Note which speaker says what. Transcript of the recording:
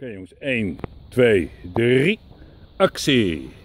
Speaker 1: Oké jongens, 1, 2, 3, actie!